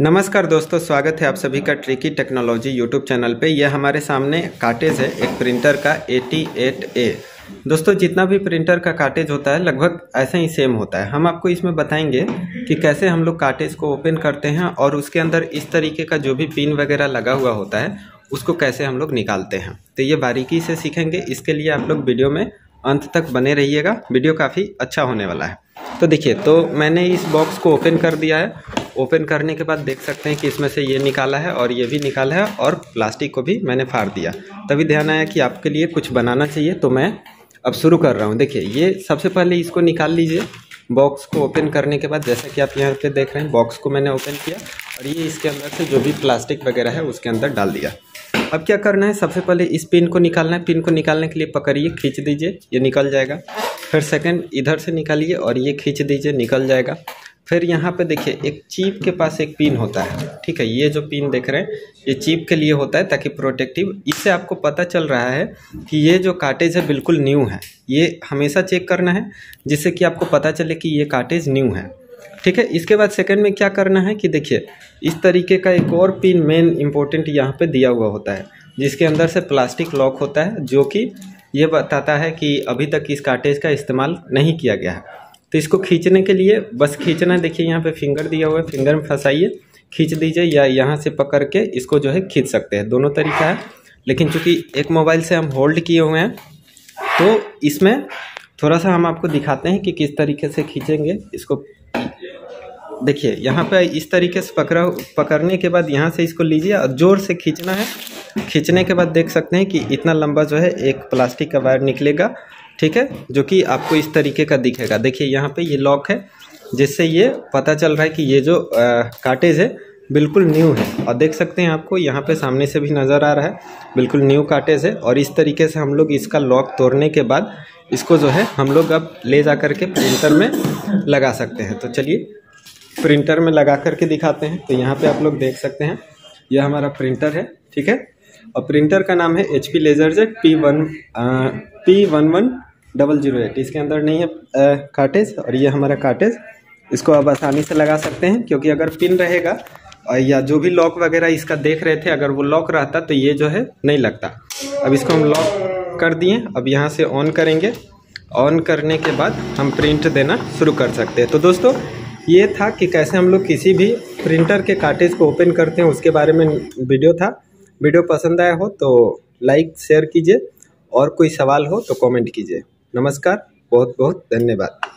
नमस्कार दोस्तों, स्वागत है आप सभी का ट्रिकी टेक्नोलॉजी यूट्यूब चैनल पे। यह हमारे सामने काटेज है, एक प्रिंटर का 88A दोस्तों, जितना भी प्रिंटर का काटेज होता है, लगभग ऐसा ही सेम होता है। हम आपको इसमें बताएँगे कि कैसे हम लोग काटेज को ओपन करते हैं और उसके अंदर इस तरीके का जो भी पिन वगैरह लगा हुआ होता है, उसको कैसे हम लोग निकालते हैं। तो ये बारीकी से सीखेंगे। इसके लिए आप लोग वीडियो में अंत तक बने रहिएगा। वीडियो काफ़ी अच्छा होने वाला है। तो देखिए तो मैंने इस बॉक्स को ओपन कर दिया है। ओपन करने के बाद देख सकते हैं कि इसमें से ये निकाला है और ये भी निकाला है और प्लास्टिक को भी मैंने फाड़ दिया। तभी ध्यान आया कि आपके लिए कुछ बनाना चाहिए तो मैं अब शुरू कर रहा हूँ। देखिए, ये सबसे पहले इसको निकाल लीजिए। बॉक्स को ओपन करने के बाद, जैसा कि आप यहाँ पे देख रहे हैं, बॉक्स को मैंने ओपन किया और ये इसके अंदर से जो भी प्लास्टिक वगैरह है, उसके अंदर डाल दिया। अब क्या करना है, सबसे पहले इस पिन को निकालना है। पिन को निकालने के लिए पकड़िए, खींच दीजिए, ये निकल जाएगा। फिर सेकंड, इधर से निकालिए और ये खींच दीजिए, निकल जाएगा। फिर यहाँ पे देखिए, एक चीप के पास एक पिन होता है। ठीक है, ये जो पिन देख रहे हैं, ये चीप के लिए होता है ताकि प्रोटेक्टिव इससे आपको पता चल रहा है कि ये जो काटेज है बिल्कुल न्यू है। ये हमेशा चेक करना है, जिससे कि आपको पता चले कि ये काटेज न्यू है। ठीक है, इसके बाद सेकंड में क्या करना है कि देखिए, इस तरीके का एक और पिन मेन इम्पोर्टेंट यहाँ पे दिया हुआ होता है, जिसके अंदर से प्लास्टिक लॉक होता है, जो कि ये बताता है कि अभी तक इस काटेज का इस्तेमाल नहीं किया गया है। तो इसको खींचने के लिए बस खींचना देखिए यहाँ पे फिंगर दिया हुआ है। फिंगर में फंसाइए। खींच दीजिए या यहाँ से पकड़ के इसको जो है खींच सकते हैं। दोनों तरीका है। लेकिन चूँकि एक मोबाइल से हम होल्ड किए हुए हैं तो इसमें थोड़ा सा हम आपको दिखाते हैं कि किस तरीके से खींचेंगे इसको। देखिए, यहाँ पे इस तरीके से पकड़ा, पकड़ने के बाद यहाँ से इसको लीजिए और ज़ोर से खींचना है। खींचने के बाद देख सकते हैं कि इतना लंबा जो है एक प्लास्टिक का वायर निकलेगा। ठीक है? जो कि आपको इस तरीके का दिखेगा। देखिए, यहाँ पे ये लॉक है, जिससे ये पता चल रहा है कि ये जो काटेज है, बिल्कुल न्यू है। और देख सकते हैं आपको, यहाँ पे सामने से भी नज़र आ रहा है, बिल्कुल न्यू काटेज है। और इस तरीके से हम लोग इसका लॉक तोड़ने के बाद, इसको जो है, हम लोग अब ले जा कर के प्रिंटर में लगा सकते हैं। तो चलिए प्रिंटर में लगा करके दिखाते हैं। तो यहाँ पे आप लोग देख सकते हैं, यह हमारा प्रिंटर है, ठीक है? और प्रिंटर का नाम है H P LaserJet P one P one one double zero eight, इसके अंदर नहीं है काटेज और ये हमारा काटेज इसको आप आसानी से लगा सकते हैं, क्योंकि अगर पिन रहेगा या जो भी लॉक वगैरह इसका देख रहे थे, अगर वो लॉक रहता तो ये जो है, नहीं लगता। अब इसको हम लॉक कर दिए, अब यहाँ से ऑन करेंगे। ऑन करने के बाद हम प्रिंट देना शुरू कर सकते हैं। तो दोस्तों, ये था कि कैसे हम लोग किसी भी प्रिंटर के कार्टेज को ओपन करते हैं, उसके बारे में वीडियो था। वीडियो पसंद आया हो तो लाइक शेयर कीजिए, और कोई सवाल हो तो कमेंट कीजिए। नमस्कार बहुत बहुत धन्यवाद।